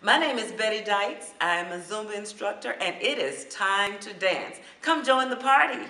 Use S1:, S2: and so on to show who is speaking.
S1: My name is Betty Dykes. I'm a Zumba instructor, and it is time to dance. Come join the party.